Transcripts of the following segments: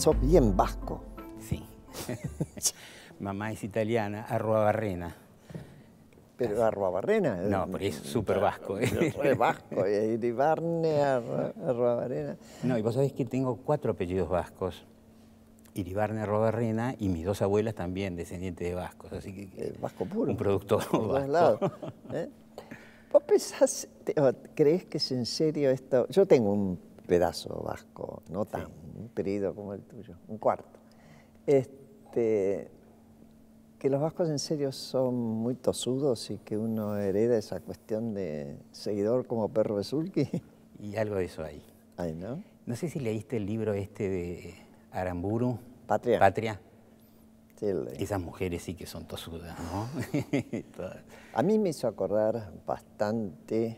sos bien vasco. Sí. Mamá es italiana, arroba barrena. Pero arroba barrena. No, pero es súper vasco. ¿eh? Es vasco, Iribarne, arroba barrena. No, y vos sabés que tengo cuatro apellidos vascos. Iribarne Barrena y mis dos abuelas también descendientes de vascos, así que... Eh, vasco puro. Un productor vasco. ¿eh? ¿Vos pensás, crees que es en serio esto? Yo tengo un pedazo vasco, no tan, un periodo como el tuyo, un cuarto. Este, que los vascos en serio son muy tosudos y que uno hereda esa cuestión de seguidor como perro de. Y algo de eso hay. Ay, ¿no? No sé si leíste el libro este de Aramburu. Patria. Patria. Esas mujeres sí que son tosudas, ¿no? a mí me hizo acordar bastante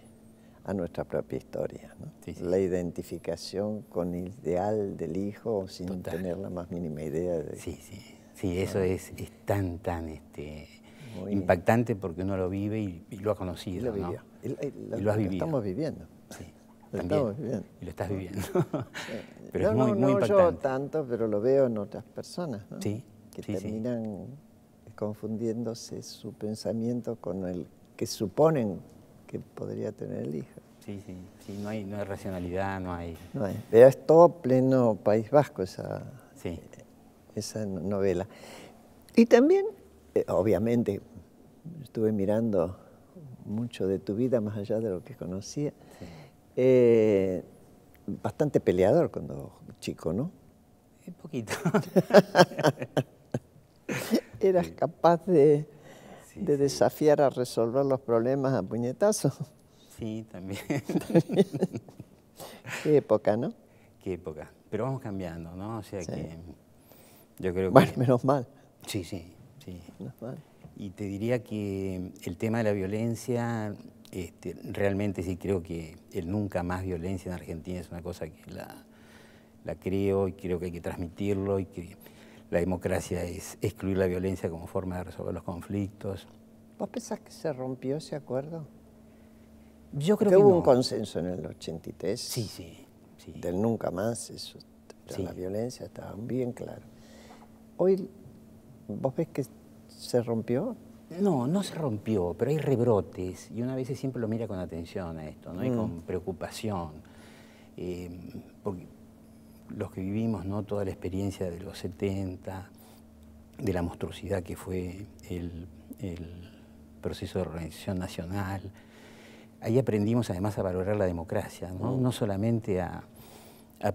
a nuestra propia historia, ¿no? La identificación con el ideal del hijo sin tener la más mínima idea de... Sí, sí, sí, eso es, tan, tan este, impactante porque uno lo vive y, lo ha conocido, y lo, ¿no? y, lo has vivido. estamos viviendo. Sí, lo estamos viviendo. Y lo estás viviendo. Pero no, es muy, no, no yo tanto, pero lo veo en otras personas, ¿no? Sí, que terminan confundiéndose su pensamiento con el que suponen que podría tener el hijo. Sí, sí, sí no, hay, no hay racionalidad, no hay... No hay. Pero es todo pleno País Vasco esa, esa novela. Y también, eh, obviamente, estuve mirando mucho de tu vida más allá de lo que conocía. Eh, bastante peleador cuando chico, ¿no? Un poquito. ¿Eras capaz de, desafiar a resolver los problemas a puñetazos? Sí, también. Qué época, ¿no? Qué época. Pero vamos cambiando, ¿no? O sea que yo creo que... Bueno, menos mal. Sí, sí, sí. Menos mal. Y te diría que el tema de la violencia, este, realmente sí creo que el nunca más violencia en Argentina es una cosa que la, la creo y creo que hay que transmitirlo y que la democracia es excluir la violencia como forma de resolver los conflictos. ¿Vos pensás que se rompió ese acuerdo? Yo creo que, hubo un consenso en el 83. Sí, sí. sí. Del nunca más, eso, la violencia estaba bien claro. Hoy, ¿vos ves que se rompió? No, no se rompió, pero hay rebrotes y una vez siempre lo mira con atención a esto, ¿no? Y mm. con preocupación. Eh, porque los que vivimos ¿no? toda la experiencia de los 70, de la monstruosidad que fue el, proceso de organización nacional, ahí aprendimos además a valorar la democracia, no, mm. solamente a,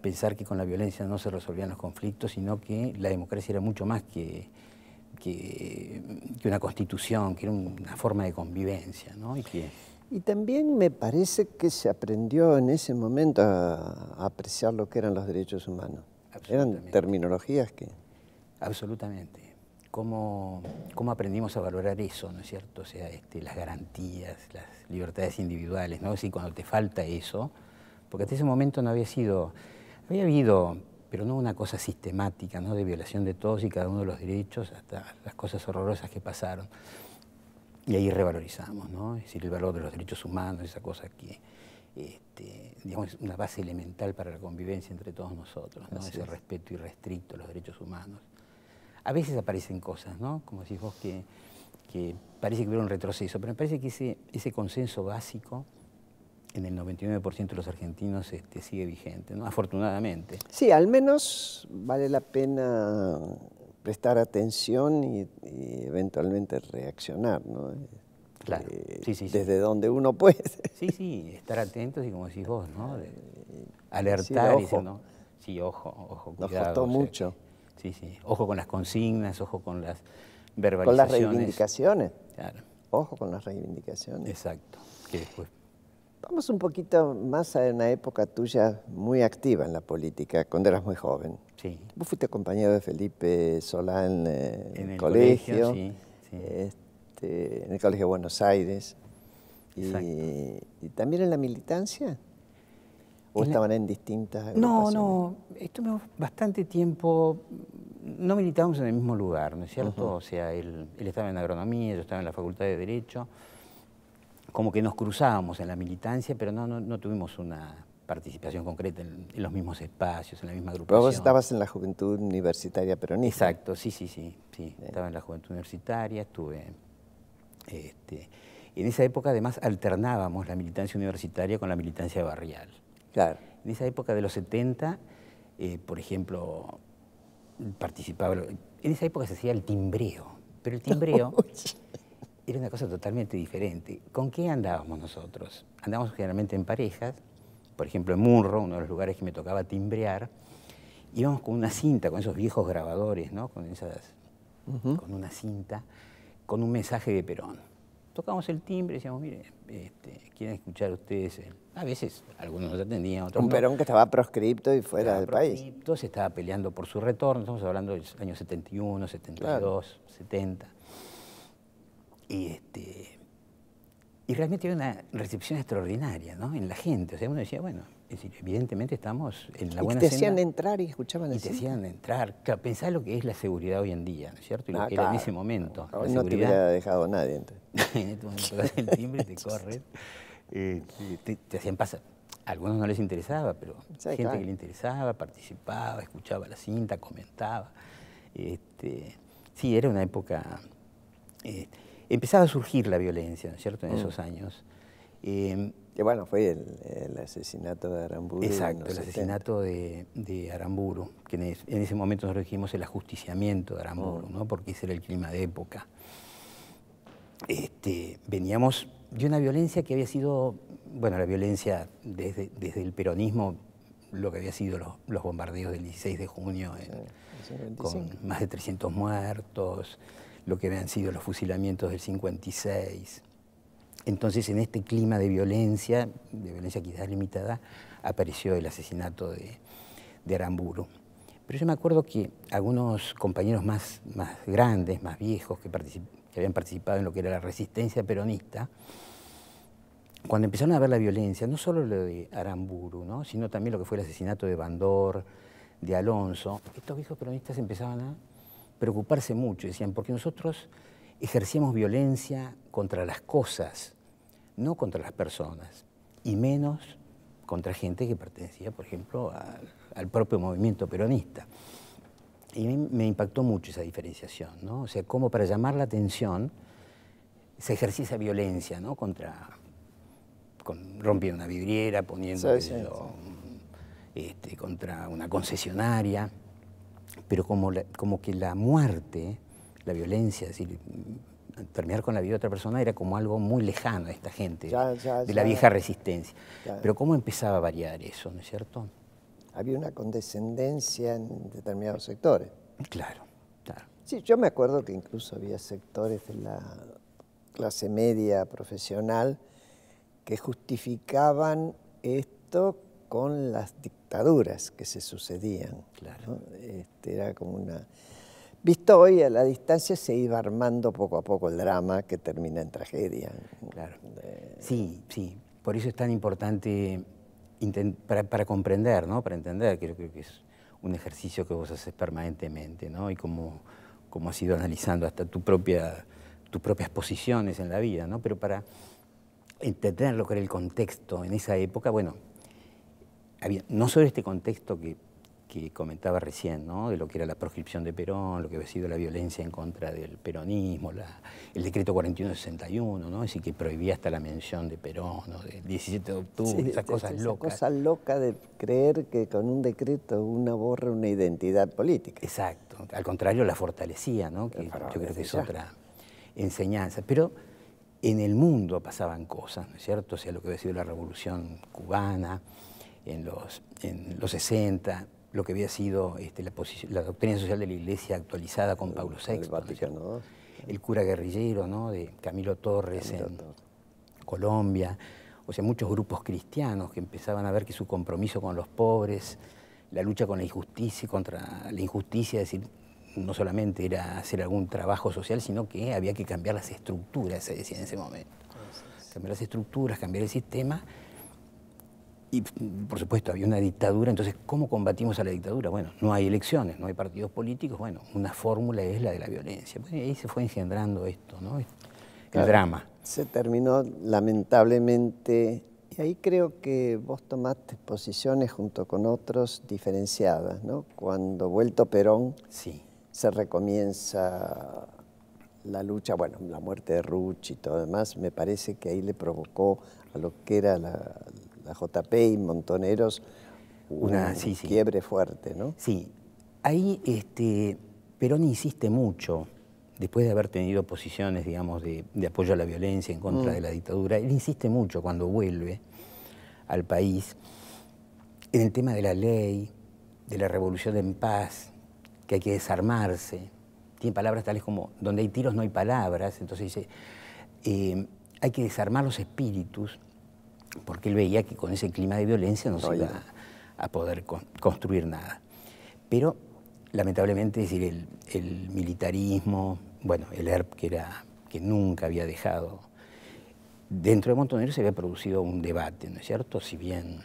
pensar que con la violencia no se resolvían los conflictos, sino que la democracia era mucho más que, que, una constitución, que era una forma de convivencia. ¿no? Y que, y también me parece que se aprendió en ese momento a, apreciar lo que eran los derechos humanos. Eran terminologías que... Absolutamente. ¿Cómo, ¿Cómo, aprendimos a valorar eso, no es cierto? O sea, este, las garantías, las libertades individuales, ¿no? Si cuando te falta eso, porque hasta ese momento no había sido, había habido, pero no una cosa sistemática, ¿no? De violación de todos y cada uno de los derechos, hasta las cosas horrorosas que pasaron. Y ahí revalorizamos, ¿no? Es decir, el valor de los derechos humanos, esa cosa que, este, digamos, es una base elemental para la convivencia entre todos nosotros, ¿no? Ese respeto irrestricto a los derechos humanos. A veces aparecen cosas, ¿no? Como decís vos, que, que parece que hubiera un retroceso, pero me parece que ese, ese consenso básico en el 99% de los argentinos este, sigue vigente, ¿no? afortunadamente. Sí, al menos vale la pena prestar atención y, eventualmente reaccionar, ¿no? Claro, eh, sí, sí, Desde donde uno puede. Sí, sí, estar atentos y como decís vos, ¿no? alertar y decir, ¿no? Sí, ojo, ojo, cuidado. Nos costó mucho. sí, sí, ojo con las consignas, ojo con las verbalizaciones. Con las reivindicaciones. Claro. Ojo con las reivindicaciones. Exacto, que después Vamos un poquito más a una época tuya muy activa en la política, cuando eras muy joven. Sí. Vos fuiste compañero de Felipe Solán eh, en, el colegio, sí, este, en el Colegio de Buenos Aires. Y, y, también en la militancia? ¿O estaban en distintas No, no, estuvimos bastante tiempo, no militábamos en el mismo lugar, ¿no es cierto? O sea, él, él estaba en agronomía, yo estaba en la Facultad de Derecho como que nos cruzábamos en la militancia, pero no, no, tuvimos una, participación concreta en, los mismos espacios, en la misma agrupación. Pero vos estabas en la Juventud Universitaria Peronista. Exacto, sí, sí, sí, sí. Estaba en la Juventud Universitaria, estuve... Este, en esa época además alternábamos la militancia universitaria con la militancia barrial. Claro. En esa época de los 70, eh, por ejemplo, participaba... En esa época se hacía el timbreo, pero el timbreo era una cosa totalmente diferente. ¿Con qué andábamos nosotros? Andábamos generalmente en parejas, por ejemplo en Munro, uno de los lugares que me tocaba timbrear, íbamos con una cinta, con esos viejos grabadores, ¿no? con, esas, con una cinta, con un mensaje de Perón. Tocamos el timbre y decíamos, mire, este, ¿quieren escuchar ustedes? A veces algunos nos atendían, otros Un Perón que estaba proscripto y fuera del país. Se estaba peleando por su retorno, estamos hablando del año 71, 72, 70. Y este, y realmente había una recepción extraordinaria ¿no? en la gente. O sea, uno decía, bueno, evidentemente estamos en la buena Y te hacían entrar y escuchaban Y te hacían entrar. Claro, pensá lo que es la seguridad hoy en día, ¿no es cierto? Y lo Ah, que era en ese momento. La no te seguridad. hubiera dejado nadie. entonces. en este el timbre, te corres. eh, te, te hacían pasar. A algunos no les interesaba, pero Sí, gente claro. que le interesaba, participaba, escuchaba la cinta, comentaba. Este, sí, era una época... eh, empezaba a surgir la violencia, ¿no es cierto?, en Mm. esos años. Eh, Que bueno, fue el, el asesinato de Aramburu. Exacto, el 70. asesinato de, de Aramburu, que en, es- en ese momento nosotros dijimos el ajusticiamiento de Aramburu, Mm. ¿no? porque ese era el clima de época. Este, veníamos de una violencia que había sido, bueno, la violencia desde, desde el peronismo, lo que había sido los, los bombardeos del 16 de junio, en- Sí, el con 55. más de 300 muertos, lo que habían sido los fusilamientos del 56. Entonces, en este clima de violencia, de violencia quizás limitada, apareció el asesinato de, Aramburu. Pero yo me acuerdo que algunos compañeros más, grandes, más viejos, que, habían participado en lo que era la resistencia peronista, cuando empezaron a ver la violencia, no solo lo de Aramburu, ¿no? sino también lo que fue el asesinato de Bandor, de Alonso, estos viejos peronistas empezaban a preocuparse mucho, decían, porque nosotros ejercíamos violencia contra las cosas, no contra las personas, y menos contra gente que pertenecía, por ejemplo, al, al propio movimiento peronista. Y me impactó mucho esa diferenciación, ¿no? O sea, cómo para llamar la atención se ejercía esa violencia, ¿no? Contra, con, rompiendo una vidriera, poniendo Sí, sí, este, contra una concesionaria, pero como, la- como que la muerte, la violencia, es decir, terminar con la vida de otra persona era como algo muy lejano a esta gente, Ya, ya, de la ya. vieja resistencia. Pero cómo empezaba a variar eso, ¿no es cierto? Había una condescendencia en determinados sectores. Claro, claro. Sí, yo me acuerdo que incluso había sectores de la clase media profesional que justificaban esto con las dictaduras que se sucedían. Claro. ¿no? Este, era como una... Visto hoy a la distancia se iba armando poco a poco el drama que termina en tragedia. Claro. Sí, sí. Por eso es tan importante para, para comprender, ¿no? Para entender, que yo creo que es un ejercicio que vos haces permanentemente, ¿no? Y como, como has ido analizando hasta tu propia, tus propias posiciones en la vida, ¿no? Pero para entender lo que era el contexto en esa época, bueno, había, no solo este contexto que, que comentaba recién, ¿no? de lo que era la proscripción de Perón, lo que había sido la violencia en contra del peronismo, la- el decreto 4161, ¿no? es decir, que prohibía hasta la mención de Perón, ¿no? del 17 de octubre, Sí, esas cosas esa locas. cosa loca de creer que con un decreto una borra una identidad política. Exacto, al contrario la fortalecía, ¿no? que yo creo que es otra enseñanza. Pero en el mundo pasaban cosas, ¿no es cierto? O sea, lo que había sido la revolución cubana en los, en los 60, lo que había sido este, la, la doctrina social de la Iglesia actualizada con Pablo VI, el ¿no Vaticano el cura guerrillero ¿no? de Camilo Torres Camilo en Torres. Colombia, o sea, muchos grupos cristianos que empezaban a ver que su compromiso con los pobres, la lucha con la injusticia, contra la injusticia, es decir, no solamente era hacer algún trabajo social, sino que había que cambiar las estructuras, se decía en ese momento. Cambiar las estructuras, cambiar el sistema. Y por supuesto había una dictadura, entonces ¿cómo combatimos a la dictadura? Bueno, no hay elecciones, no hay partidos políticos, bueno, una fórmula es la de la violencia. Bueno, y ahí se fue engendrando esto, ¿no? El Claro. drama. Se terminó lamentablemente Y ahí creo que vos tomaste posiciones junto con otros diferenciadas, ¿no? Cuando vuelto Perón sí. se recomienza la lucha, bueno, la muerte de Ruch y todo demás, me parece que ahí le provocó a lo que era la, JP y Montoneros una un quiebre fuerte, ¿no? Sí, ahí este, Perón insiste mucho, después de haber tenido posiciones, digamos, de, apoyo a la violencia en contra mm. de la dictadura, él insiste mucho cuando vuelve al país en el tema de la ley, de la revolución en paz, que hay que desarmarse. Tiene palabras tales como, donde hay tiros no hay palabras, entonces dice, eh, hay que desarmar los espíritus, porque él veía que con ese clima de violencia no, se iba a, poder construir nada. Pero, lamentablemente, es decir, el, militarismo, bueno, el ERP que, era, que nunca había dejado Dentro de Montoneros se había producido un debate, ¿no es cierto? Si bien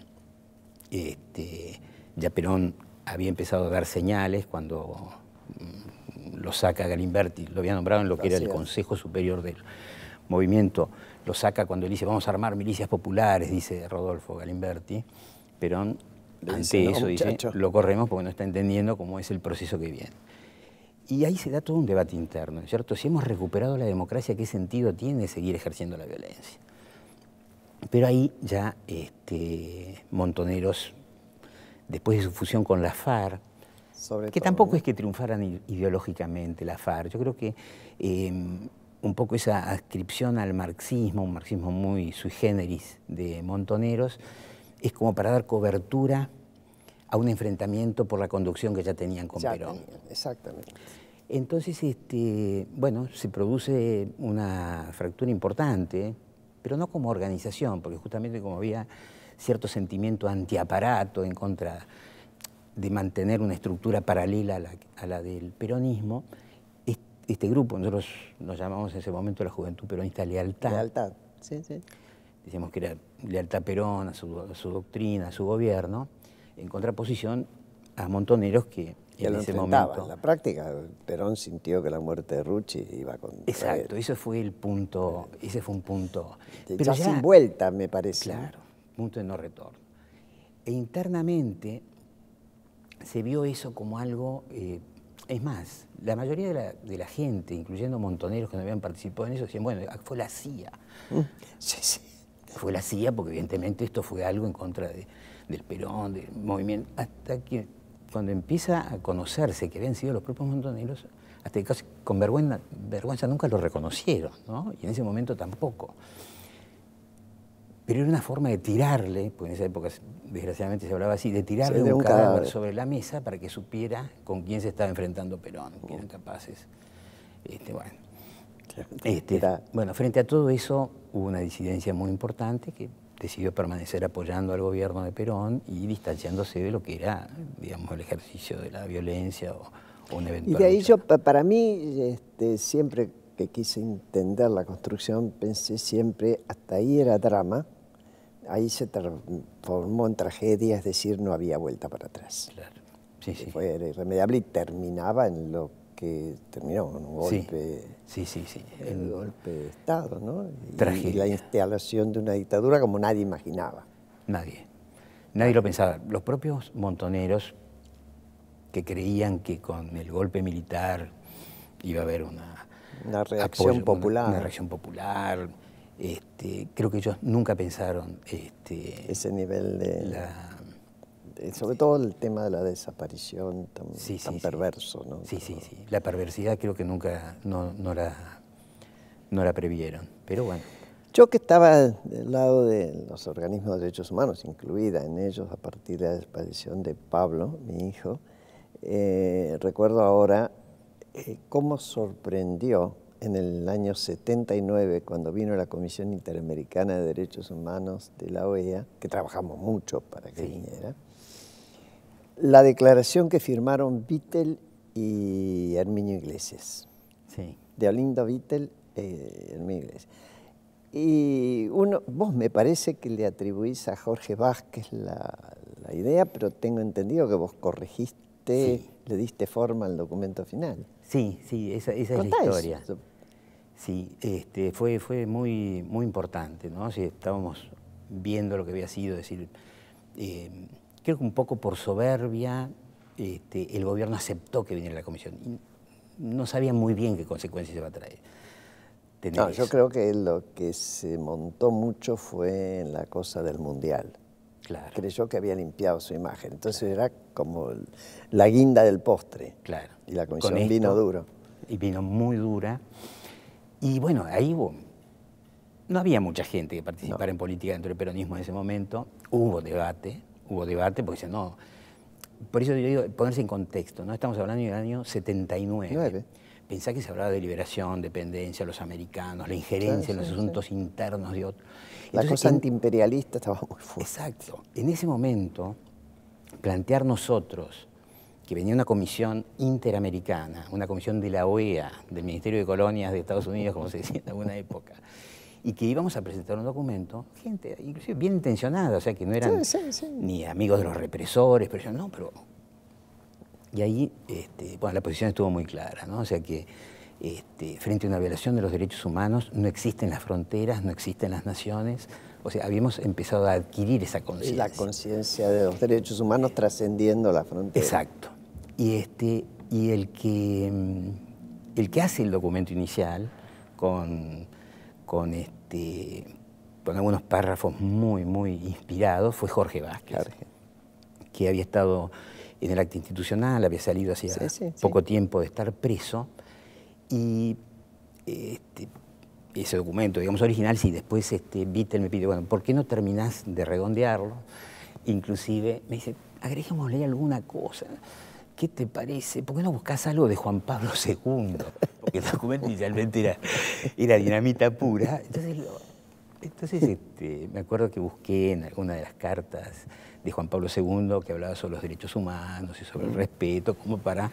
este, ya Perón había empezado a dar señales cuando mm, lo saca Galimberti, lo había nombrado en lo que era el Consejo Superior del Movimiento, lo saca cuando él dice vamos a armar milicias populares, dice Rodolfo Galimberti, Perón ante eso dice lo corremos porque no está entendiendo cómo es el proceso que viene. Y ahí se da todo un debate interno, ¿cierto? Si hemos recuperado la democracia, ¿qué sentido tiene seguir ejerciendo la violencia? Pero ahí ya este, Montoneros, después de su fusión con la FARC, que tampoco es que triunfaran ideológicamente la FARC, yo creo que em, un poco esa adscripción al marxismo, un marxismo muy sui generis de Montoneros, es como para dar cobertura a un enfrentamiento por la conducción que ya tenían con Perón. exactamente. Entonces, este, bueno, se produce una fractura importante, pero no como organización, porque justamente como había cierto sentimiento antiaparato en contra de mantener una estructura paralela a la, del peronismo, este grupo, nosotros nos llamamos en ese momento la Juventud Peronista Lealtad. Lealtad, sí, sí. Decíamos que era lealtad a Perón, a su, a su doctrina, a su gobierno, en contraposición a montoneros que en ese momento... En la práctica, Perón sintió que la muerte de Rucci iba con... Exacto, ese fue el punto, ese fue un punto... Pero ya, sin vuelta, me parece. Claro, punto de no retorno. E internamente se vio eso como algo... Eh, es más, la mayoría de la, de la, gente, incluyendo montoneros que no habían participado en eso, decían, bueno, fue la CIA. Mm, sí, sí. Fue la CIA porque evidentemente esto fue algo en contra de, del Perón, del movimiento, hasta que cuando empieza a conocerse que habían sido los propios montoneros, hasta que casi con vergüenza, vergüenza nunca lo reconocieron, ¿no? y en ese momento tampoco. Pero era una forma de tirarle, porque en esa época desgraciadamente se hablaba así, de tirarle un, cadáver, sobre la mesa para que supiera con quién se estaba enfrentando Perón, que eran capaces. Este, bueno. Este, bueno, frente a todo eso hubo una disidencia muy importante que decidió permanecer apoyando al gobierno de Perón y distanciándose de lo que era, digamos, el ejercicio de la violencia o, un eventual. Y de ahí yo, para mí, este, siempre que quise entender la construcción, pensé siempre, hasta ahí era drama, ahí se transformó en tragedia, es decir, no había vuelta para atrás. Claro. Sí, sí. Fue irremediable y terminaba en lo que terminó un golpe, sí, sí, sí, el golpe de Estado, ¿no? Y, la instalación de una dictadura como nadie imaginaba. Nadie, nadie lo pensaba. Los propios montoneros que creían que con el golpe militar iba a haber una, una reacción popular. Una, reacción popular. Este, creo que ellos nunca pensaron este, ese nivel de eh, sobre todo el tema de la desaparición tan, perverso. ¿no? Sí, sí, sí. La perversidad creo que nunca no, no, la, no la previeron, pero bueno. Yo que estaba del lado de los organismos de derechos humanos, incluida en ellos a partir de la desaparición de Pablo, mi hijo, eh, recuerdo ahora eh, cómo sorprendió en el año 79, cuando vino la Comisión Interamericana de Derechos Humanos de la OEA, que trabajamos mucho para que viniera, la declaración que firmaron Vittel y Herminio Iglesias. Sí. De Olinda Vittel eh, Herminio Iglesias. Y uno, vos me parece que le atribuís a Jorge Vázquez la, idea, pero tengo entendido que vos corregiste, le diste forma al documento final. Sí, sí, esa, es la historia. Sí, este, fue, fue muy, muy importante, ¿no? Si estábamos viendo lo que había sido, decir, eh, creo que un poco por soberbia, este, el gobierno aceptó que viniera la comisión. Y no sabía muy bien qué consecuencias iba a traer. No, yo creo que lo que se montó mucho fue en la cosa del mundial. Claro. Creyó que había limpiado su imagen. Entonces era como la guinda del postre. Claro. Y la comisión vino duro. Y vino muy dura. Y bueno, ahí hubo, no había mucha gente que participara en política dentro del peronismo en ese momento. Hubo debate, hubo debate porque no. Por eso yo digo, ponerse en contexto, ¿no? Estamos hablando del año 79. Pensá que se hablaba de liberación, dependencia, los americanos, la injerencia en los asuntos internos de otros. La cosa antiimperialista estaba muy fuerte. Exacto. En ese momento, plantear nosotros que venía una comisión interamericana, una comisión de la OEA, del Ministerio de Colonias de Estados Unidos, como se decía en alguna época, y que íbamos a presentar un documento, gente inclusive bien intencionada, o sea, que no eran ni amigos de los represores, pero no, pero... Y ahí, este, bueno, la posición estuvo muy clara, ¿no? O sea que este, frente a una violación de los derechos humanos no existen las fronteras, no existen las naciones, o sea, habíamos empezado a adquirir esa conciencia. La conciencia de los derechos humanos trascendiendo la frontera. Exacto. Y, este, y el, que, mm, el que hace el documento inicial con con, este, con algunos párrafos muy, muy inspirados, fue Jorge Vázquez, que había estado en el acto institucional, había salido hacía poco tiempo de estar preso, y este, ese documento, digamos, original, si después este, Vittel me pide, bueno, ¿por qué no terminás de redondearlo? Inclusive me dice, agreguémosle alguna cosa. ¿Qué te parece? ¿Por qué no buscas algo de Juan Pablo II? Porque el documento inicialmente era, era dinamita pura. Entonces, este, me acuerdo que busqué en alguna de las cartas de Juan Pablo II que hablaba sobre los derechos humanos y sobre el respeto, como para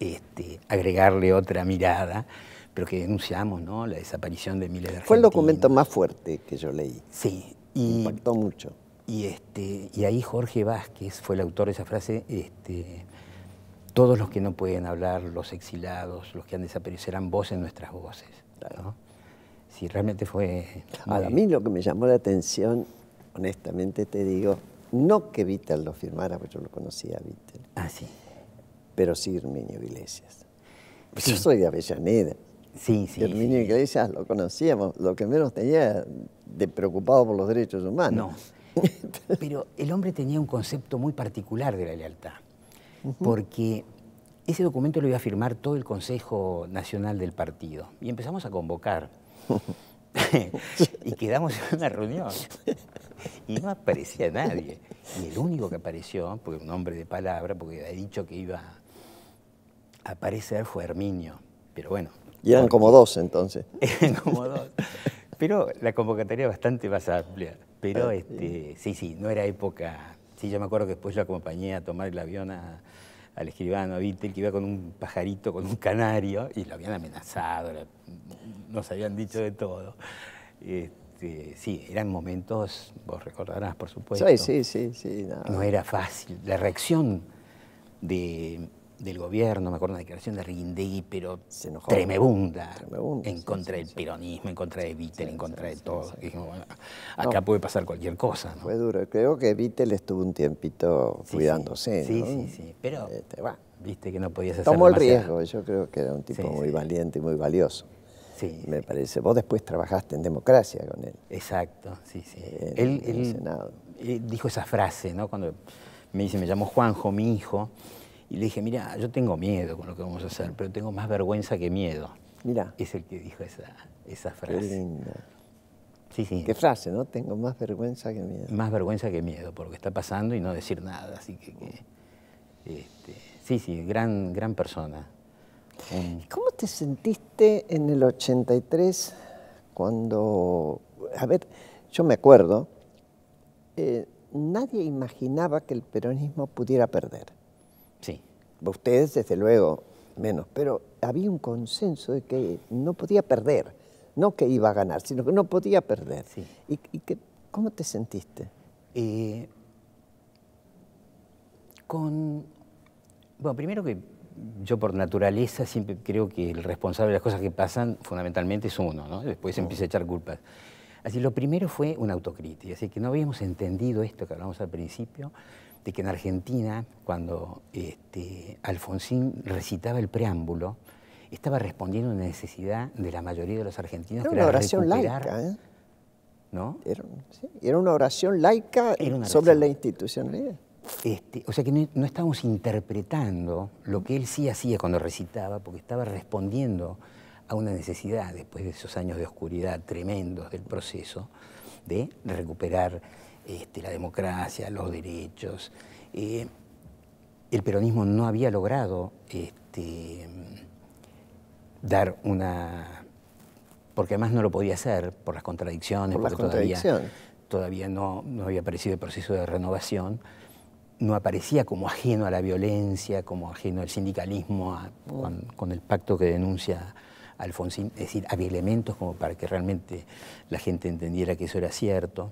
este, agregarle otra mirada, pero que denunciamos ¿no? la desaparición de miles de argentinos. Fue el documento más fuerte que yo leí. Sí. Y, Impactó mucho. Y, este, y ahí Jorge Vázquez fue el autor de esa frase, este, todos los que no pueden hablar, los exilados, los que han desaparecido, serán voces nuestras voces. ¿no? Sí, realmente fue... A mí lo que me llamó la atención, honestamente te digo, no que Víctor lo firmara, porque yo lo conocía a Víctor. Ah, sí. Pero sí Herminio Iglesias. Yo soy de Avellaneda. Sí, sí. Herminio Iglesias lo conocíamos, lo que menos tenía de preocupado por los derechos humanos. No. Pero el hombre tenía un concepto muy particular de la lealtad porque ese documento lo iba a firmar todo el Consejo Nacional del Partido. Y empezamos a convocar. y quedamos en una reunión. Y no aparecía nadie. Y el único que apareció, porque un hombre de palabra, porque había dicho que iba a aparecer, fue Herminio. Pero bueno. Y eran como dos entonces. Eran como dos. Pero la convocatoria bastante más amplia. Pero ah, este, sí, sí, no era época Sí, yo me acuerdo que después lo acompañé a tomar el avión al escribano Vittel, que iba con un pajarito, con un canario, y lo habían amenazado, nos habían dicho de todo. Este, sí, eran momentos, vos recordarás, por supuesto. Sí, sí, sí. sí no era fácil. La reacción de del gobierno, me acuerdo de una declaración de Rindegui, pero tremebunda, en contra del peronismo, en contra de Vittel, en contra de todo. acá puede pasar cualquier cosa. Fue duro. Creo que Vittel estuvo un tiempito cuidándose. Sí, sí, sí. Pero este, viste que no podías hacer Tomó el riesgo. Yo creo que era un tipo muy valiente y muy valioso. Sí, me parece. Vos después trabajaste en democracia con él. Exacto, sí, sí. él, él dijo esa frase, ¿no? Cuando me dice, me llamo Juanjo, mi hijo, y le dije, mira, yo tengo miedo con lo que vamos a hacer, pero tengo más vergüenza que miedo. Mira. Es el que dijo esa, esa frase. Qué linda. Sí, sí. Qué frase, ¿no? Tengo más vergüenza que miedo. Más vergüenza que miedo por lo que está pasando y no decir nada. Así que, este, sí, sí, gran, gran persona. ¿Cómo te sentiste en el 83 cuando, a ver, yo me acuerdo, eh, nadie imaginaba que el peronismo pudiera perder. Ustedes, desde luego, menos, pero había un consenso de que no podía perder, no que iba a ganar, sino que no podía perder. Sí. ¿Y, que, cómo te sentiste? Eh, con. Bueno, primero que yo por naturaleza siempre creo que el responsable de las cosas que pasan fundamentalmente es uno, ¿no? Después se empieza a echar culpas Así, lo primero fue una autocrítica, así que no habíamos entendido esto que hablamos al principio, de que en Argentina, cuando este, Alfonsín recitaba el preámbulo, estaba respondiendo a una necesidad de la mayoría de los argentinos. Era que una oración laica, ¿eh? ¿No? Era, era, una oración laica sobre la institucionalidad. Este, o sea que no, no, estábamos interpretando lo que él sí hacía cuando recitaba, porque estaba respondiendo a una necesidad, después de esos años de oscuridad tremendos del proceso, de, recuperar este, la democracia, los derechos. Eh, el peronismo no había logrado este, dar una... porque además no lo podía hacer por las contradicciones, por porque todavía, todavía no, no había aparecido el proceso de renovación no aparecía como ajeno a la violencia, como ajeno al sindicalismo, con, el pacto que denuncia Alfonsín. Es decir, había elementos como para que realmente la gente entendiera que eso era cierto.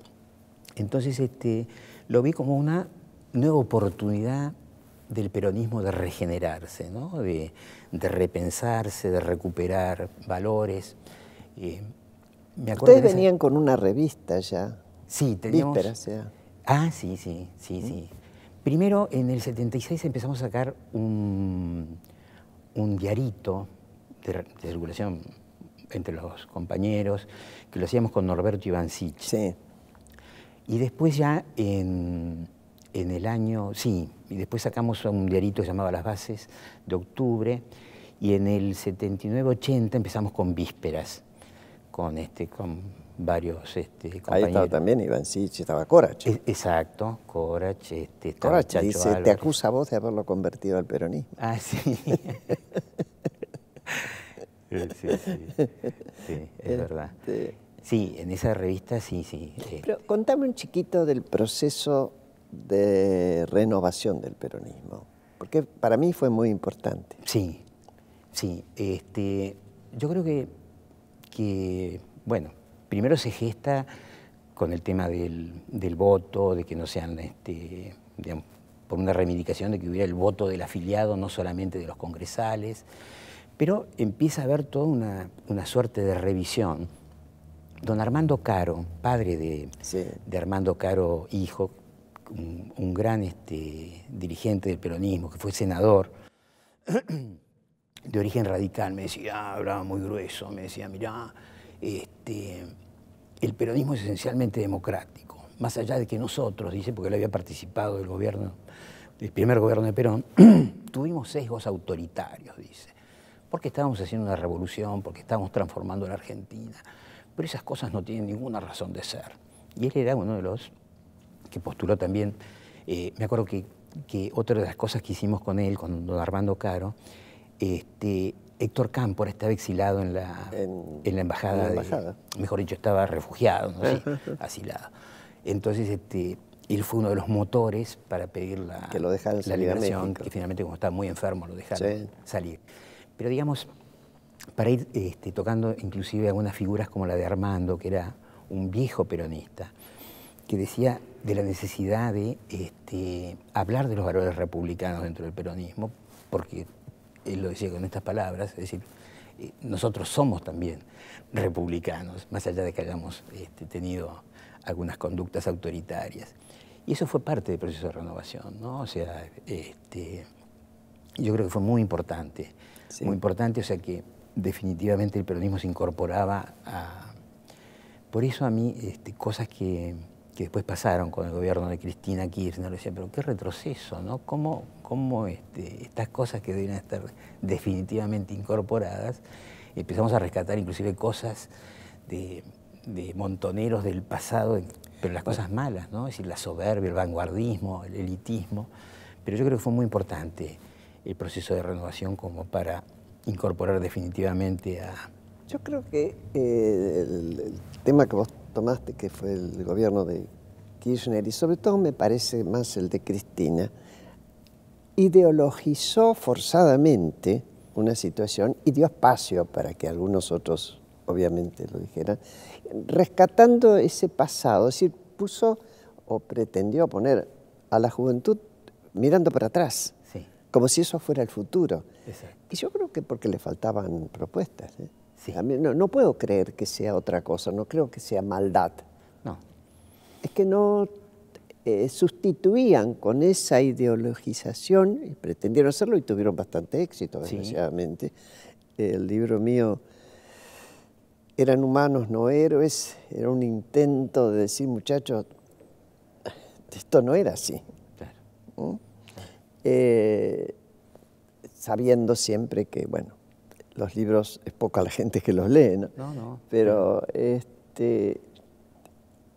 Entonces este, lo vi como una nueva oportunidad del peronismo de regenerarse, ¿no? de, repensarse, de recuperar valores. Eh, Ustedes venían con una revista ya. Sí, teníamos... Ah, sí, sí, sí, sí. Primero, en el 76 empezamos a sacar un, diarito de, circulación entre los compañeros, que lo hacíamos con Norberto Ivancich. Sí. Y después ya en, el año, sí, y después sacamos un diarito llamaba Las Bases de octubre, y en el 79-80 empezamos con Vísperas, con, este, con varios este, compañeros. Ahí estaba también Iván Sich, estaba Corach. exacto, Corach. Este, Corach dice, te acusa a vos de haberlo convertido al peronismo. Ah, sí. sí, sí, sí, es verdad. Este sí, en esa revista sí, sí. Pero contame un chiquito del proceso de renovación del peronismo, porque para mí fue muy importante. Sí, sí. Este, yo creo que, que bueno, primero se gesta con el tema del, voto, de que no sean, este, por una reivindicación de que hubiera el voto del afiliado, no solamente de los congresales, pero empieza a haber toda una, suerte de revisión. Don Armando Caro, padre de, de Armando Caro, hijo, un, gran este, dirigente del peronismo, que fue senador, de origen radical, me decía, hablaba muy grueso, me decía, mirá, este, el peronismo es esencialmente democrático, más allá de que nosotros, dice, porque él había participado del gobierno, del primer gobierno de Perón, tuvimos sesgos autoritarios, dice, porque estábamos haciendo una revolución, porque estábamos transformando la Argentina, pero esas cosas no tienen ninguna razón de ser. Y él era uno de los que postuló también, eh, me acuerdo que, que otra de las cosas que hicimos con él, con don Armando Caro, este, Héctor Cámpor estaba exilado en la, en, la embajada, mejor dicho, estaba refugiado, ¿no? sí, asilado. Entonces, este, él fue uno de los motores para pedir la, que lo la liberación, que finalmente como estaba muy enfermo lo dejaron salir. Pero digamos, para ir este, tocando inclusive algunas figuras como la de Armando, que era un viejo peronista, que decía de la necesidad de este, hablar de los valores republicanos dentro del peronismo, porque él lo decía con estas palabras, es decir, eh, nosotros somos también republicanos, más allá de que hayamos este, tenido algunas conductas autoritarias. Y eso fue parte del proceso de renovación, ¿no? O sea, este, yo creo que fue muy importante, muy importante, o sea que definitivamente el peronismo se incorporaba a... Por eso a mí, este, cosas que, que después pasaron con el gobierno de Cristina Kirchner, decía, pero qué retroceso, ¿no? ¿Cómo, cómo este, estas cosas que deben estar definitivamente incorporadas, empezamos a rescatar inclusive cosas de, montoneros del pasado, pero las cosas malas, ¿no? Es decir, la soberbia, el vanguardismo, el elitismo. Pero yo creo que fue muy importante el proceso de renovación como para incorporar definitivamente a... Yo creo que eh, el tema que vos tomaste, que fue el gobierno de Kirchner, y sobre todo me parece más el de Cristina, ideologizó forzadamente una situación y dio espacio para que algunos otros, obviamente, lo dijeran, rescatando ese pasado, es decir, puso o pretendió poner a la juventud mirando para atrás, como si eso fuera el futuro. Y yo creo que porque le faltaban propuestas. ¿eh? no, no, puedo creer que sea otra cosa, no creo que sea maldad. No. Es que no eh, sustituían con esa ideologización, y pretendieron hacerlo y tuvieron bastante éxito, desgraciadamente. El libro mío, Eran humanos, no héroes, era un intento de decir, muchachos, esto no era así. ¿Mm? Eh, sabiendo siempre que, bueno, los libros es poca la gente que los lee, ¿no? No, no. Pero este,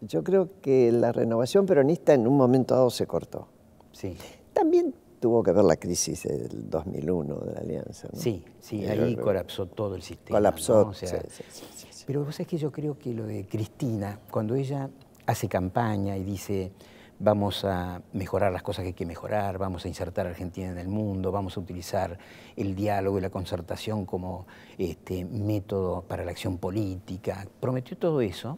yo creo que la renovación peronista en un momento dado se cortó. Sí. También tuvo que ver la crisis del 2001 de la Alianza. ¿no? Sí, sí, ahí colapsó todo el sistema. Colapsó, sí, sí, sí, Pero vos sabés que yo creo que lo de Cristina, cuando ella hace campaña y dice vamos a mejorar las cosas que hay que mejorar, vamos a insertar a Argentina en el mundo, vamos a utilizar el diálogo y la concertación como este, método para la acción política. Prometió todo eso,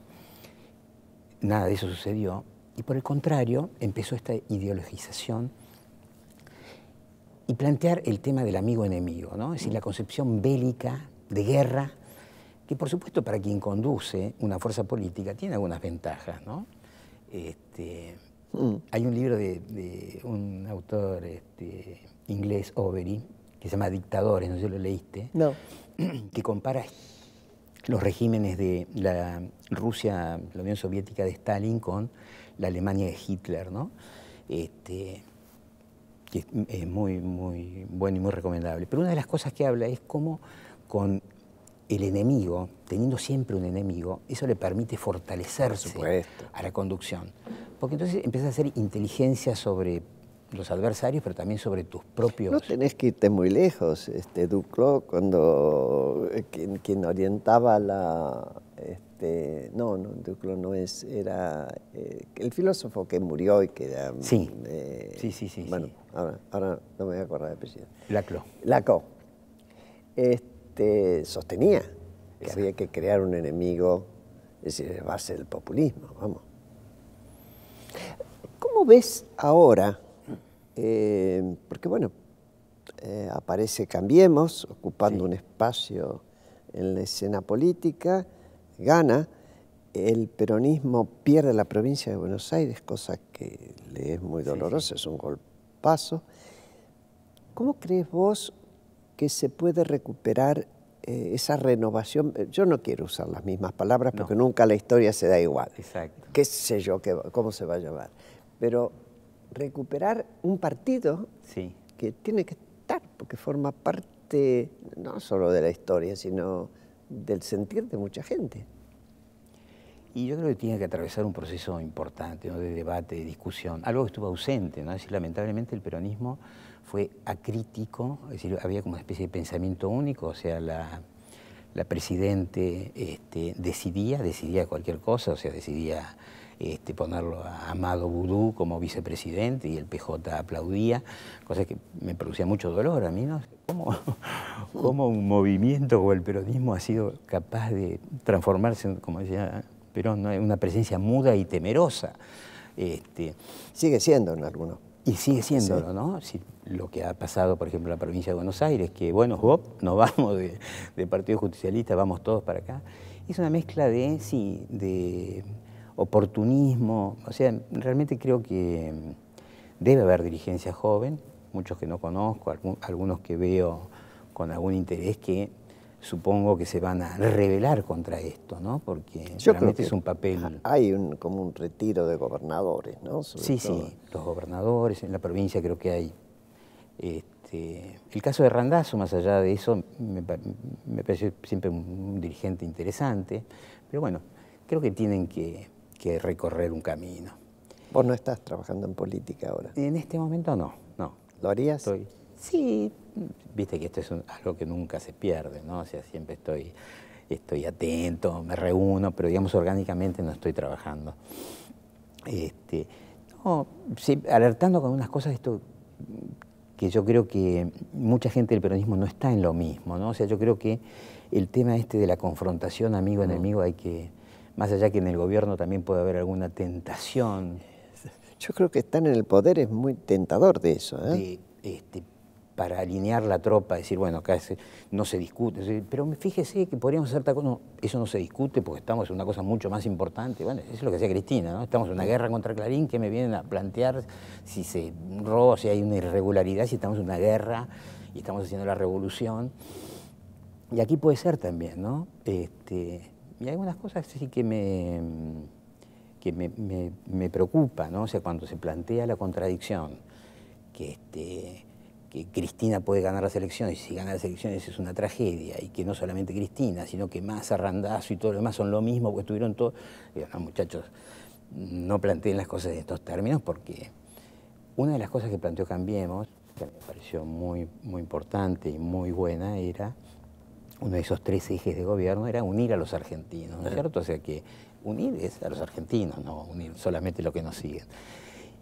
nada de eso sucedió, y por el contrario empezó esta ideologización y plantear el tema del amigo-enemigo, ¿no? es decir, la concepción bélica de guerra, que por supuesto para quien conduce una fuerza política tiene algunas ventajas, ¿no? Este, Mm. Hay un libro de, un autor este, inglés, Overy, que se llama Dictadores, no sé si lo leíste, no. que compara los regímenes de la Rusia, la Unión Soviética de Stalin con la Alemania de Hitler, ¿no? Este, que es muy, muy bueno y muy recomendable. Pero una de las cosas que habla es cómo con el enemigo, teniendo siempre un enemigo, eso le permite fortalecerse a la conducción. Porque entonces empiezas a hacer inteligencia sobre los adversarios, pero también sobre tus propios... No tenés que irte muy lejos. Este, Duclos, cuando eh, quien, orientaba la... Este, no, no, Duclos no es, era eh, el filósofo que murió y que era... Sí, eh, sí, sí, sí. Bueno, Ahora, ahora, no me voy a acordar de apellido. Laclau. Laclau. Este, sostenía que había que crear un enemigo, es decir, base del populismo, vamos. ¿Cómo ves ahora? Eh, porque bueno, eh, aparece Cambiemos, ocupando un espacio en la escena política, gana, el peronismo pierde la provincia de Buenos Aires, cosa que le es muy dolorosa, es un golpazo. ¿Cómo crees vos que se puede recuperar eh, esa renovación? Yo no quiero usar las mismas palabras porque nunca la historia se da igual. Exacto. ¿Qué sé yo cómo se va a llamar? pero recuperar un partido que tiene que estar, porque forma parte no solo de la historia, sino del sentir de mucha gente. Y yo creo que tiene que atravesar un proceso importante de debate, de discusión, algo que estuvo ausente, ¿no? es decir, lamentablemente el peronismo fue acrítico, es decir, había como una especie de pensamiento único, o sea, la, la presidente este, decidía, decidía cualquier cosa, o sea, decidía este, ponerlo a Amado Vudú como vicepresidente y el PJ aplaudía, cosa que me producía mucho dolor a mí, ¿no? ¿Cómo, cómo un movimiento como el peronismo ha sido capaz de transformarse, como decía Perón, en una presencia muda y temerosa? Este, sigue siendo en algunos. Y sigue siendo, ¿no? lo que ha pasado, por ejemplo, en la provincia de Buenos Aires, que, bueno, hop, nos vamos de, Partido Justicialista, vamos todos para acá. Es una mezcla de, sí, de oportunismo. O sea, realmente creo que debe haber dirigencia joven, muchos que no conozco, algunos que veo con algún interés que supongo que se van a rebelar contra esto, ¿no? Porque realmente es un papel... Hay un, como un retiro de gobernadores, ¿no? sí, sí, los gobernadores, en la provincia creo que hay... Este, el caso de Randazzo, más allá de eso, me, me parece siempre un dirigente interesante, pero bueno, creo que tienen que que recorrer un camino. ¿Vos no estás trabajando en política ahora? En este momento no, no. ¿Lo harías? Estoy, sí, viste que esto es algo que nunca se pierde, ¿no? O sea, siempre estoy, estoy atento, me reúno, pero digamos orgánicamente no estoy trabajando. Este, no, sí, alertando con unas cosas esto que yo creo que mucha gente del peronismo no está en lo mismo, ¿no? O sea, yo creo que el tema este de la confrontación amigo-enemigo hay que más allá que en el gobierno también puede haber alguna tentación. Yo creo que estar en el poder es muy tentador de eso. ¿eh? este, para alinear la tropa, decir, bueno, acá no se discute, pero fíjese que podríamos hacer tal cosa, no, eso no se discute porque estamos en una cosa mucho más importante, bueno, eso es lo que decía Cristina, ¿no? Estamos en una guerra contra Clarín, que me vienen a plantear si se roba, si hay una irregularidad, si estamos en una guerra y estamos haciendo la revolución. Y aquí puede ser también, ¿no? Este, y hay algunas cosas sí que me, que me, me, preocupa, ¿no? O sea, cuando se plantea la contradicción, que este, que Cristina puede ganar las elecciones, y si gana las elecciones es una tragedia, y que no solamente Cristina, sino que más Arrandazo y todo lo demás son lo mismo, porque estuvieron todos... Digo, no, muchachos, no planteen las cosas en estos términos, porque una de las cosas que planteó Cambiemos, que me pareció muy, muy importante y muy buena, era, uno de esos tres ejes de gobierno, era unir a los argentinos, ¿no es cierto? O sea que unir es a los argentinos, no unir solamente lo que nos siguen.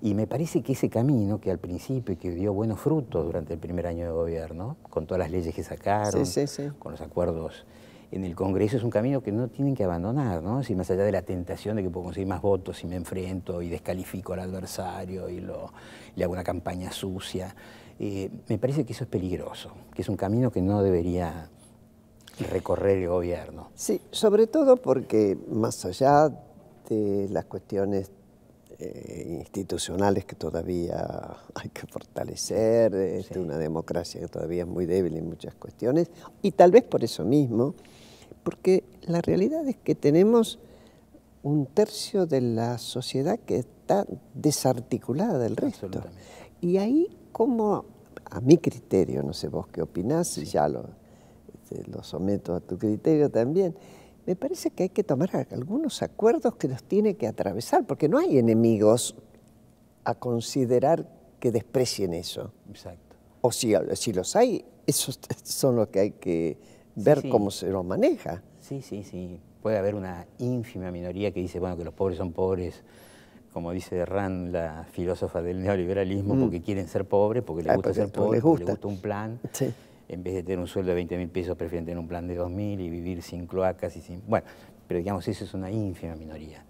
Y me parece que ese camino que al principio que dio buenos frutos durante el primer año de gobierno, con todas las leyes que sacaron, con los acuerdos en el Congreso, es un camino que no tienen que abandonar, ¿no? Si más allá de la tentación de que puedo conseguir más votos si me enfrento y descalifico al adversario y lo, le hago una campaña sucia, eh, me parece que eso es peligroso, que es un camino que no debería recorrer el gobierno. Sí, sobre todo porque más allá de las cuestiones eh, institucionales que todavía hay que fortalecer, este, una democracia que todavía es muy débil en muchas cuestiones, y tal vez por eso mismo, porque la realidad es que tenemos un tercio de la sociedad que está desarticulada del resto. Y ahí, como a mi criterio, no sé vos qué opinás, y ya lo, este, lo someto a tu criterio también, me parece que hay que tomar algunos acuerdos que los tiene que atravesar, porque no hay enemigos a considerar que desprecien eso. Exacto. O si, si los hay, esos son los que hay que ver cómo se los maneja. Sí, sí, sí. Puede haber una ínfima minoría que dice, bueno, que los pobres son pobres, como dice Rand, la filósofa del neoliberalismo, mm. porque quieren ser pobres, porque les ah, gusta ser pobres, porque les gusta un plan. Sí en vez de tener un sueldo de 20 mil pesos, prefieren tener un plan de 2 mil y vivir sin cloacas y sin... Bueno, pero digamos, eso es una ínfima minoría.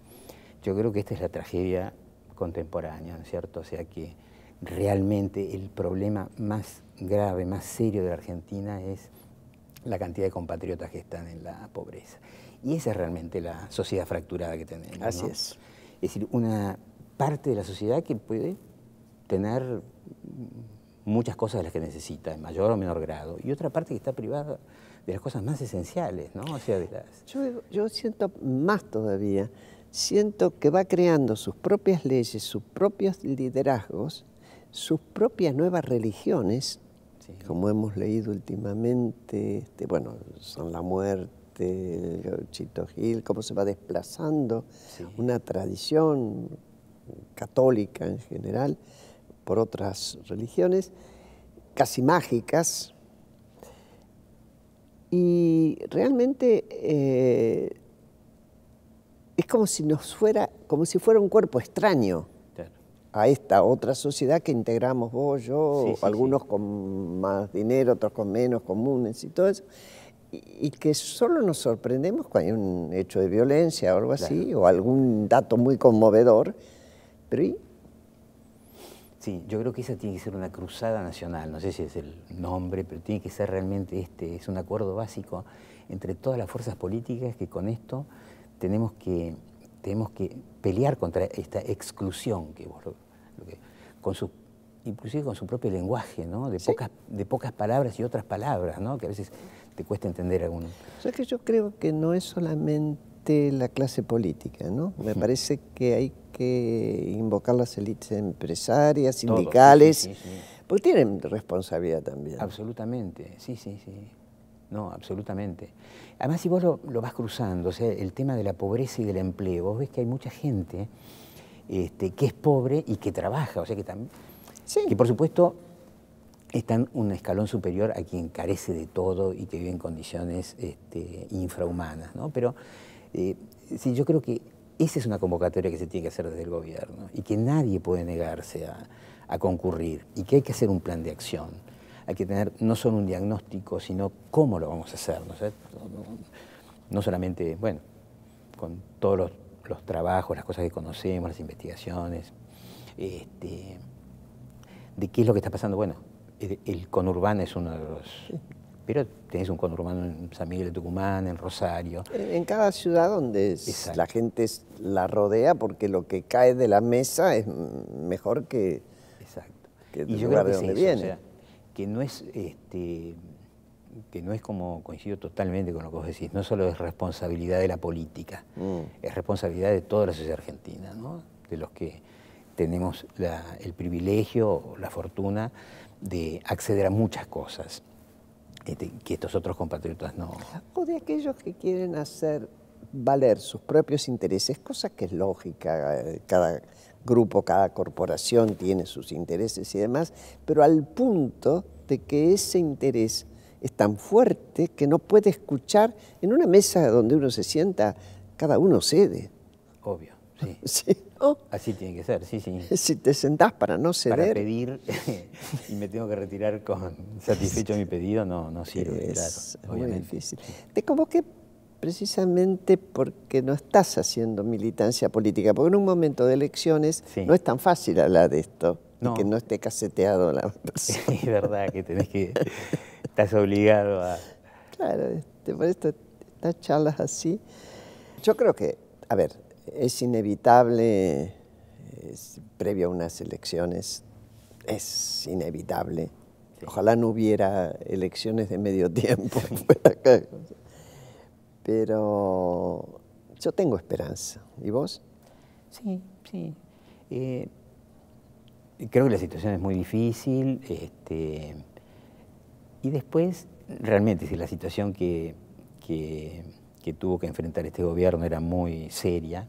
Yo creo que esta es la tragedia contemporánea, ¿no es cierto? O sea que realmente el problema más grave, más serio de la Argentina es la cantidad de compatriotas que están en la pobreza. Y esa es realmente la sociedad fracturada que tenemos. Así es. Es decir, una parte de la sociedad que puede tener muchas cosas de las que necesita, en mayor o menor grado, y otra parte que está privada de las cosas más esenciales, ¿no? O sea, de las... yo, yo siento más todavía, siento que va creando sus propias leyes, sus propios liderazgos, sus propias nuevas religiones, como hemos leído últimamente, este, bueno, son la muerte, Chito Gil, cómo se va desplazando una tradición católica en general, por otras religiones, casi mágicas, y realmente eh, es como si nos fuera, como si fuera un cuerpo extraño a esta otra sociedad que integramos vos, yo, algunos con más dinero, otros con menos comunes y todo eso, y, que solo nos sorprendemos cuando hay un hecho de violencia o algo así, o algún dato muy conmovedor, pero Sí, yo creo que esa tiene que ser una cruzada nacional, no sé si es el nombre, pero tiene que ser realmente este, es un acuerdo básico entre todas las fuerzas políticas que con esto tenemos que, tenemos que pelear contra esta exclusión que vos con su, inclusive con su propio lenguaje, ¿no? De, pocas, de pocas palabras y otras palabras, ¿no? Que a veces te cuesta entender alguno. O que yo creo que no es solamente la clase política, ¿no? Me parece que hay que invocar las élites empresarias, sindicales, porque tienen responsabilidad también. Absolutamente, sí, sí, sí. No, absolutamente. Además, si vos lo, vas cruzando, o sea, el tema de la pobreza y del empleo, vos ves que hay mucha gente este, que es pobre y que trabaja, o sea, que también... Que por supuesto están un escalón superior a quien carece de todo y que vive en condiciones este, infrahumanas, ¿no? Pero eh, sí, yo creo que esa es una convocatoria que se tiene que hacer desde el gobierno y que nadie puede negarse a, concurrir y que hay que hacer un plan de acción. Hay que tener no solo un diagnóstico, sino cómo lo vamos a hacer. No, solamente, bueno, con todos los, trabajos, las cosas que conocemos, las investigaciones, este, de qué es lo que está pasando. Bueno, el, conurbano es uno de los... Pero tenés un conurbano en San Miguel de Tucumán, en Rosario. En cada ciudad donde la gente la rodea porque lo que cae de la mesa es mejor que, Exacto. que y yo creo que donde viene. que no es este, que no es como coincido totalmente con lo que vos decís, no solo es responsabilidad de la política, mm. es responsabilidad de toda la sociedad argentina, ¿no? de los que tenemos el privilegio o la fortuna de acceder a muchas cosas este, que estos otros compatriotas no. O de aquellos que quieren hacer valer sus propios intereses, cosa que es lógica, cada grupo, cada corporación tiene sus intereses y demás, pero al punto de que ese interés es tan fuerte que no puede escuchar en una mesa donde uno se sienta, cada uno cede. Obvio, sí. Así tiene que ser, sí, sí. Si te sentás para no ceder. Para pedir y me tengo que retirar con satisfecho mi pedido, no, no sirve, es muy difícil. Te convoqué precisamente porque no estás haciendo militancia política, porque en un momento de elecciones no es tan fácil hablar de esto, no. que no esté caseteado la persona. Es verdad que tenés que estás obligado a... Claro, este, por esto, estas charlas así. Yo creo que, a ver, es inevitable, previo a unas elecciones, es inevitable. Ojalá no hubiera elecciones de medio tiempo. Pero yo tengo esperanza. ¿Y vos? Sí, sí. Eh, creo que la situación es muy difícil. Este, y después, realmente, si la situación que, tuvo que enfrentar este gobierno era muy seria,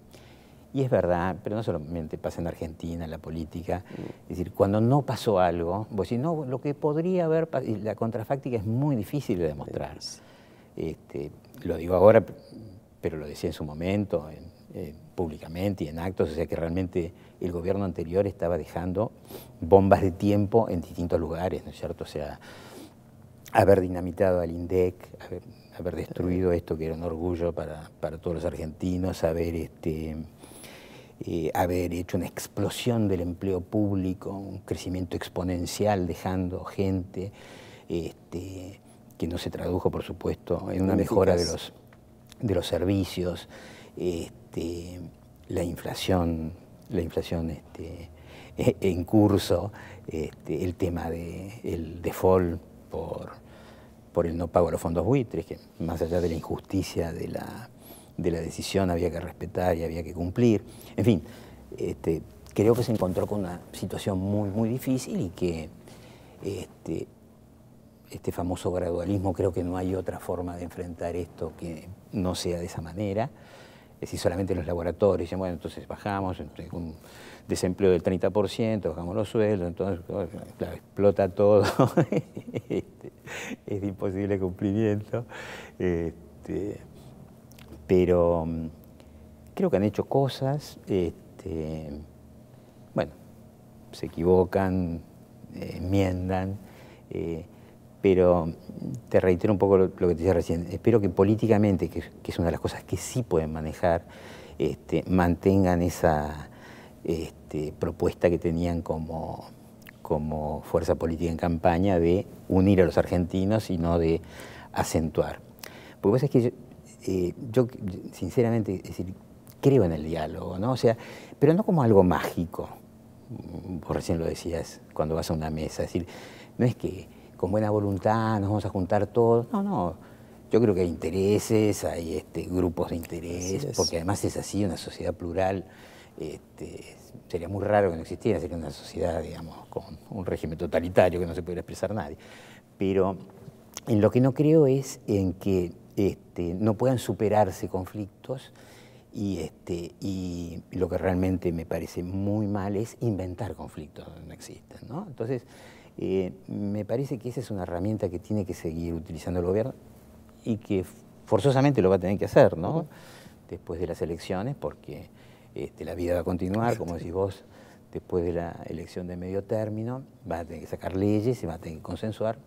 y es verdad, pero no solamente pasa en Argentina, en la política, es decir, cuando no pasó algo, vos decís, no, lo que podría haber pasado, la contrafáctica es muy difícil de demostrar. Este, lo digo ahora, pero lo decía en su momento, públicamente y en actos, o sea que realmente el gobierno anterior estaba dejando bombas de tiempo en distintos lugares, ¿no es cierto? O sea, haber dinamitado al INDEC, haber, destruido esto que era un orgullo para, todos los argentinos, haber, este, eh, haber hecho una explosión del empleo público, un crecimiento exponencial, dejando gente, este, que no se tradujo, por supuesto, en una mejora de los, de los servicios, este, la inflación, la inflación este, en curso, el tema del default por por el no pago de los fondos buitres, que más allá de la injusticia de la, decisión había que respetar y había que cumplir. En fin, este, creo que se encontró con una situación muy, muy difícil y que este, este famoso gradualismo, creo que no hay otra forma de enfrentar esto que no sea de esa manera. Es decir, solamente los laboratorios dicen, bueno, entonces bajamos, un desempleo del 30%, bajamos los sueldos, entonces explota todo. Este, es de imposible cumplimiento. Este, pero mm, creo que han hecho cosas, este, bueno, se equivocan, enmiendan, eh, pero te reitero un poco lo, que te decía recién, espero que políticamente, que, es una de las cosas que sí pueden manejar, este, mantengan esa propuesta que tenían como como fuerza política en campaña de unir a los argentinos y no de acentuar. Porque vos es que eh, yo, sinceramente, decir, creo en el diálogo, ¿no? O sea, pero no como algo mágico. Vos recién lo decías cuando vas a una mesa, es decir, no es que con buena voluntad nos vamos a juntar todos, no, no. Yo creo que hay intereses, hay este, grupos de interés, porque además es así, una sociedad plural este, sería muy raro que no existiera, sería una sociedad, digamos, con un régimen totalitario que no se pudiera expresar nadie. Pero en lo que no creo es en que este, no puedan superarse conflictos y, este, y lo que realmente me parece muy mal es inventar conflictos donde no existen. ¿no? Entonces, eh, me parece que esa es una herramienta que tiene que seguir utilizando el gobierno y que forzosamente lo va a tener que hacer ¿no? después de las elecciones, porque este, la vida va a continuar, como decís vos, después de la elección de medio término, va a tener que sacar leyes, se va a tener que consensuar.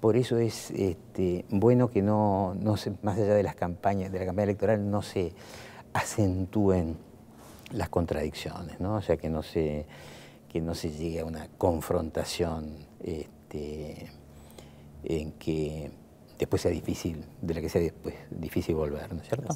Por eso es este, bueno que no, no se, más allá de las campañas, de la campaña electoral, no se acentúen las contradicciones, ¿no? O sea, que no se, que no se llegue a una confrontación este, en que después sea difícil, de la que sea después difícil volver, ¿no es cierto?